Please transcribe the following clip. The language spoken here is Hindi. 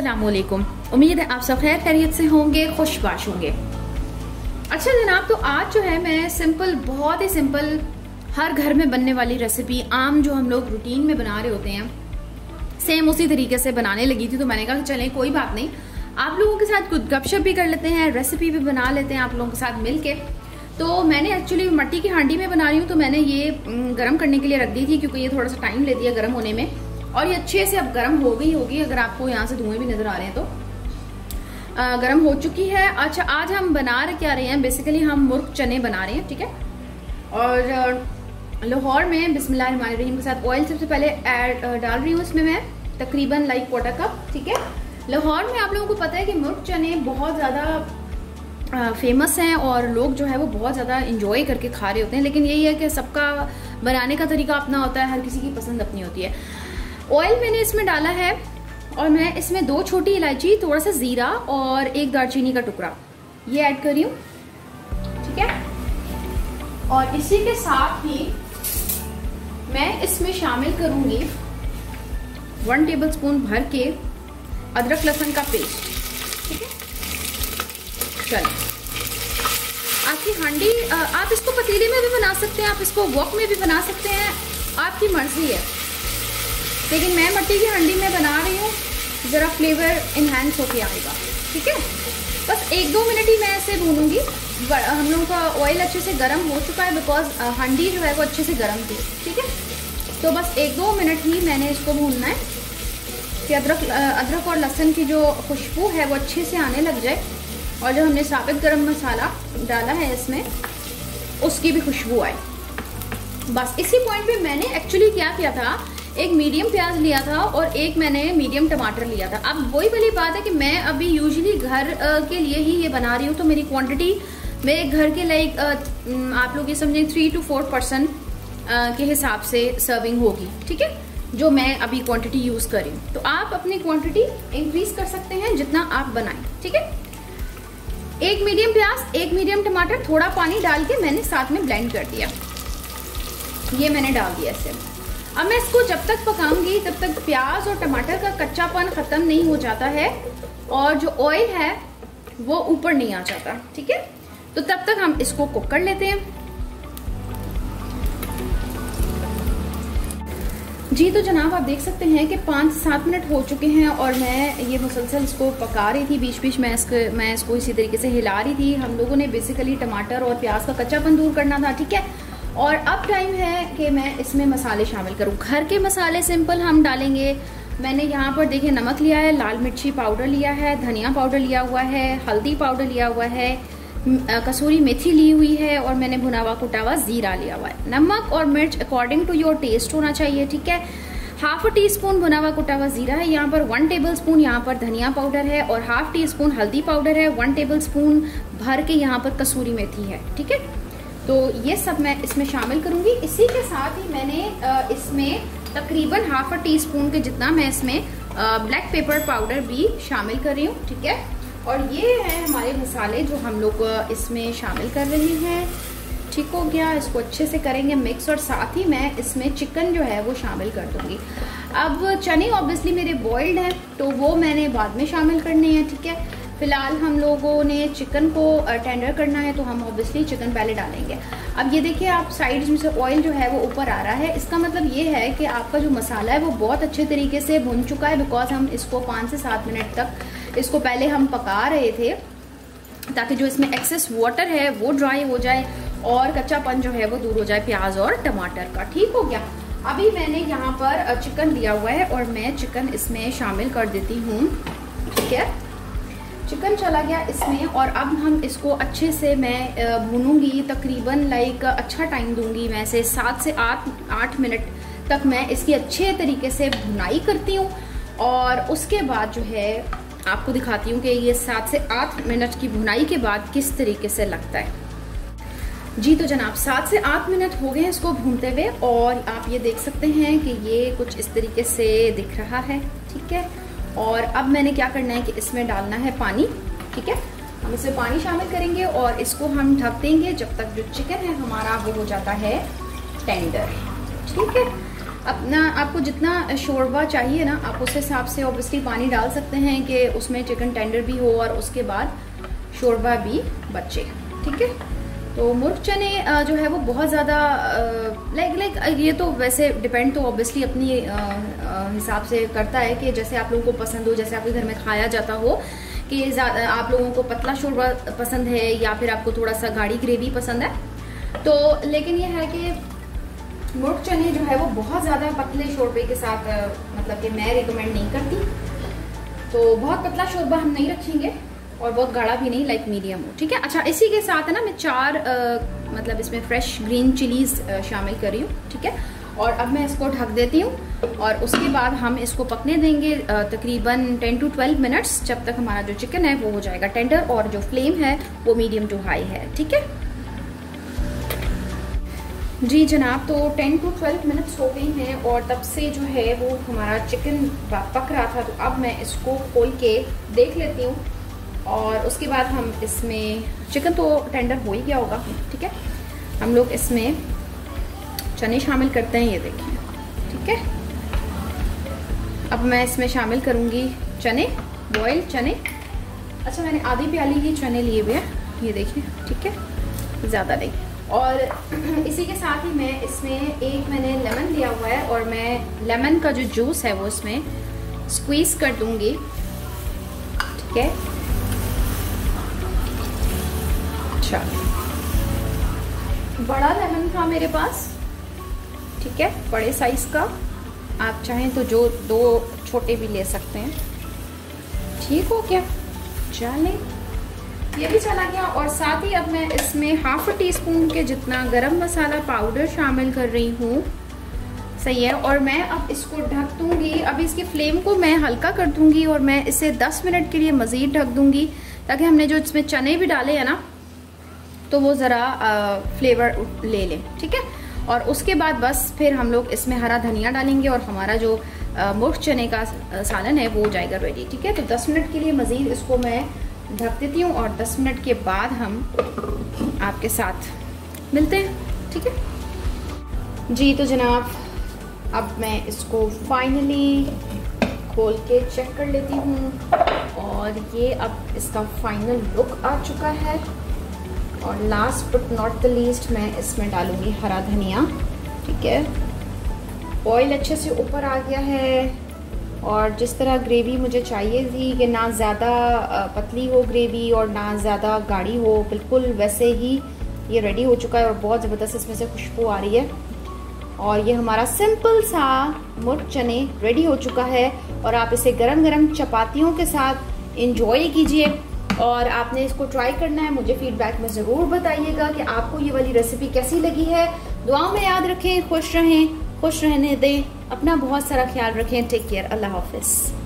असलकुम उम्मीद है आप सब खैर खैरियत से होंगे, खुशबाश होंगे। अच्छा जनाब तो आज जो है मैं सिंपल बहुत ही सिंपल हर घर में बनने वाली रेसिपी आम जो हम लोग रूटीन में बना रहे होते हैं सेम उसी तरीके से बनाने लगी थी तो मैंने कहा चलें, कोई बात नहीं। आप लोगों के साथ कुछ गपशप भी कर लेते हैं रेसिपी भी बना लेते हैं आप लोगों के साथ मिल के तो मैंने एक्चुअली मट्टी की हांडी में बना रही हूँ तो मैंने ये गर्म करने के लिए रख दी थी, क्योंकि ये थोड़ा सा टाइम लेती है गर्म होने में। और ये अच्छे से अब गर्म हो गई होगी, अगर आपको यहाँ से धुएँ भी नज़र आ रहे हैं तो। गर्म हो चुकी है। अच्छा आज हम बना रहे, क्या रहे हैं? बेसिकली हम मुर्ग चने बना रहे हैं, ठीक है? और लाहौर में, बिस्मिल्लाह रहीम के साथ ऑयल सबसे पहले ऐड डाल रही हूँ इसमें मैं, तकरीबन लाइक क्वार्टर कप ठीक है? लाहौर में आप लोगों को पता है कि मुर्ग चने बहुत ज़्यादा फ़ेमस हैं और लोग जो है वो बहुत ज़्यादा इंजॉय करके खा रहे होते हैं। लेकिन यही है कि सबका बनाने का तरीका अपना होता है, हर किसी की पसंद अपनी होती है। ऑयल मैंने इसमें डाला है और मैं इसमें दो छोटी इलायची, थोड़ा सा ज़ीरा और एक दालचीनी का टुकड़ा। ये ऐड कर रही हूँ। ठीक है? और इसी के साथ ही मैं इसमें शामिल करूँगी वन टेबल स्पून भर के अदरक लहसुन का पेस्ट। ठीक है? चलो। आपकी हांडी आप इसको पतीले में भी बना सकते हैं, आप इसको वॉक में भी बना सकते हैं, आपकी मर्ज़ी है। लेकिन मैं मट्टी की हंडी में बना रही हूँ, ज़रा फ्लेवर इन्हेंस होके आएगा, ठीक है? बस एक दो मिनट ही मैं ऐसे भूनूँगी। हम लोगों का ऑयल अच्छे से गर्म हो चुका है बिकॉज़ हंडी जो है वो अच्छे से गर्म थी, ठीक है? तो बस एक दो मिनट ही मैंने इसको भूनना है, कि अदरक अदरक और लहसुन की जो खुशबू है वो अच्छे से आने लग जाए, और जो हमने साबित गरम मसाला डाला है इसमें, उसकी भी खुशबू आए। बस इसी पॉइंट पे मैंने एक्चुअली क्या किया था एक मीडियम प्याज लिया था और एक मैंने मीडियम टमाटर लिया था। अब वही वाली बात है कि मैं अभी यूजली घर के लिए ही ये बना रही हूँ तो मेरी क्वांटिटी मेरे घर के लाइक आप लोग ये समझें थ्री टू फोर परसेंट के हिसाब से सर्विंग होगी, ठीक है? जो मैं अभी क्वांटिटी यूज़ कर तो आप अपनी क्वांटिटी इंक्रीज कर सकते हैं जितना आप बनाएँ, ठीक है? एक मीडियम प्याज, एक मीडियम टमाटर, थोड़ा पानी डाल के मैंने साथ में ब्लेंड कर दिया। ये मैंने डाल दिया इसे। अब मैं इसको जब तक पकाऊँगी, तब तक प्याज और टमाटर का कच्चापन ख़त्म नहीं हो जाता है और जो ऑयल है, वो ऊपर नहीं आ जाता, ठीक है? तो तब तक हम इसको कुक कर लेते हैं। जी तो जनाब, आप देख सकते हैं कि पाँच सात मिनट हो चुके हैं और मैं ये मुसलसल इसको पका रही थी बीच बीच में इसको, मैं इसको इसी तरीके से हिला रही थी। हम लोगों ने बेसिकली टमाटर और प्याज का कच्चापन दूर करना था, ठीक है? और अब टाइम है कि मैं इसमें मसाले शामिल करूँ। घर के मसाले सिंपल हम डालेंगे। मैंने यहाँ पर देखिए नमक लिया है, लाल मिर्ची पाउडर लिया है, धनिया पाउडर लिया हुआ है, हल्दी पाउडर लिया हुआ है कसूरी मेथी ली हुई है और मैंने भुना हुआ कुटा हुआ ज़ीरा लिया हुआ है। नमक और मिर्च अकॉर्डिंग टू योर टेस्ट होना चाहिए, ठीक है? हाफ़ टी स्पून भुना हुआ कुटा हुआ जीरा है, यहाँ पर वन टेबल स्पून यहाँ पर धनिया पाउडर है और हाफ़ टी स्पून हल्दी पाउडर है वन टेबल स्पून भर के यहाँ पर कसूरी मेथी है, ठीक है? तो ये सब मैं इसमें शामिल करूँगी। इसी के साथ ही मैंने इसमें तकरीबन हाफ़ अ टी स्पून के जितना मैं इसमें ब्लैक पेपर पाउडर भी शामिल कर रही हूँ, ठीक है? और ये है हमारे मसाले जो हम लोग इसमें शामिल कर रहे हैं। ठीक हो गया, इसको अच्छे से करेंगे मिक्स और साथ ही मैं इसमें चिकन जो है वो शामिल कर दूँगी। अब चने ऑब्वियसली मेरे बॉइल्ड हैं तो वो मैंने बाद में शामिल करने हैं, ठीक है? फ़िलहाल हम लोगों ने चिकन को टेंडर करना है तो हम ऑब्वियसली चिकन पहले डालेंगे। अब ये देखिए आप साइड में से ऑयल जो है वो ऊपर आ रहा है। इसका मतलब ये है कि आपका जो मसाला है वो बहुत अच्छे तरीके से भुन चुका है बिकॉज़ हम इसको पाँच से सात मिनट तक इसको पहले हम पका रहे थे, ताकि जो इसमें एक्सेस वाटर है वो ड्राई हो जाए और कच्चापन जो है वो दूर हो जाए प्याज और टमाटर का। ठीक हो गया? अभी मैंने यहाँ पर चिकन लिया हुआ है और मैं चिकन इसमें शामिल कर देती हूँ। ठीक है? चिकन चला गया इसमें और अब हम इसको अच्छे से मैं भूनूँगी, तकरीबन लाइक अच्छा टाइम दूँगी मैं से सात से आठ आठ मिनट तक मैं इसकी अच्छे तरीके से भुनाई करती हूँ। और उसके बाद जो है, आपको दिखाती हूँ कि ये सात से आठ मिनट की भुनाई के बाद किस तरीके से लगता है। जी तो जनाब, सात से आठ मिनट हो गए इसको भूनते हुए और आप ये देख सकते हैं कि ये कुछ इस तरीके से दिख रहा है, ठीक है? और अब मैंने क्या करना है कि इसमें डालना है पानी, ठीक है? हम इसमें पानी शामिल करेंगे और इसको हम ढक देंगे जब तक जो चिकन है हमारा वो हो जाता है टेंडर, ठीक है? अपना आपको जितना शोरबा चाहिए ना, आप उस हिसाब से ऑब्वियसली पानी डाल सकते हैं कि उसमें चिकन टेंडर भी हो और उसके बाद शोरबा भी बचे, ठीक है? तो मुर्ग चने जो है वो बहुत ज़्यादा लाइक लाइक ये तो वैसे डिपेंड तो ऑब्वियसली अपनी हिसाब से करता है कि जैसे आप लोगों को पसंद हो, जैसे आपके घर में खाया जाता हो, कि आप लोगों को पतला शोरबा पसंद है या फिर आपको थोड़ा सा गाढ़ी ग्रेवी पसंद है। तो लेकिन ये है कि मुर्ग चने जो है वो बहुत ज़्यादा पतले शोरबे के साथ मतलब कि मैं रिकमेंड नहीं करती। तो बहुत पतला शोरबा हम नहीं रखेंगे। और बहुत गाढ़ा भी नहीं लाइक मीडियम हो। ठीक है? अच्छा इसी के साथ है ना मैं चार आ, मतलब इसमें फ्रेश ग्रीन चिलीज शामिल कर रही हूँ ठीक है? और अब मैं इसको ढक देती हूँ और उसके बाद हम इसको पकने देंगे तकरीबन 10 टू 12 मिनट्स जब तक हमारा जो चिकन है वो हो जाएगा टेंडर और जो फ्लेम है वो मीडियम टू हाई है ठीक है? जी जनाब तो 10 टू 12 मिनट्स हो गई हैं और तब से जो है वो हमारा चिकन पक रहा था तो अब मैं इसको खोल के देख लेती हूँ। और उसके बाद हम इसमें चिकन तो टेंडर हो ही गया होगा, ठीक है? हम लोग इसमें चने शामिल करते हैं, ये देखिए, ठीक है? अब मैं इसमें शामिल करूँगी चने बॉयल चने। अच्छा मैंने आधी प्याली ही चने लिए हुए हैं, ये देखिए, ठीक है? ज़्यादा नहीं। और इसी के साथ ही मैं इसमें एक मैंने लेमन लिया हुआ है, और मैं लेमन का जो जूस है वो इसमें स्क्वीज कर दूँगी, ठीक है? अच्छा। बड़ा लेमन था मेरे पास। ठीक है, बड़े साइज़ का। आप चाहें तो जो दो छोटे भी ले सकते हैं। ठीक हो क्या चले। ये भी चला गया और साथ ही अब मैं इसमें हाफ़ टी स्पून के जितना गरम मसाला पाउडर शामिल कर रही हूँ। सही है, और मैं अब इसको ढक दूँगी। अब इसकी फ्लेम को मैं हल्का कर दूँगी और मैं इसे 10 मिनट के लिए मज़ीद ढक दूँगी, ताकि हमने जो इसमें चने भी डाले हैं ना तो वो ज़रा फ्लेवर ले लें, ठीक है? और उसके बाद बस फिर हम लोग इसमें हरा धनिया डालेंगे और हमारा जो मुर्ख चने का सालन है वो हो जाएगा रेडी ठीक है? तो 10 मिनट के लिए मज़ीद इसको मैं ढक देती हूँ और 10 मिनट के बाद हम आपके साथ मिलते हैं, ठीक है? जी तो जनाब, अब मैं इसको फाइनली खोल के चेक कर लेती हूँ और ये अब इसका फाइनल लुक आ चुका है। और last but not the least मैं इसमें डालूँगी हरा धनिया, ठीक है? ऑयल अच्छे से ऊपर आ गया है और जिस तरह ग्रेवी मुझे चाहिए थी कि ना ज़्यादा पतली हो ग्रेवी और ना ज़्यादा गाढ़ी हो, बिल्कुल वैसे ही ये रेडी हो चुका है और बहुत ज़बरदस्त इसमें से खुशबू आ रही है। और ये हमारा सिंपल सा मुर्ग चने रेडी हो चुका है और आप इसे गरम गरम चपातियों के साथ इंजॉय कीजिए। और आपने इसको ट्राई करना है, मुझे फीडबैक में ज़रूर बताइएगा कि आपको ये वाली रेसिपी कैसी लगी है। दुआ में याद रखें, खुश रहें, खुश रहने दें, अपना बहुत सारा ख्याल रखें। टेक केयर अल्लाह हाफिज़।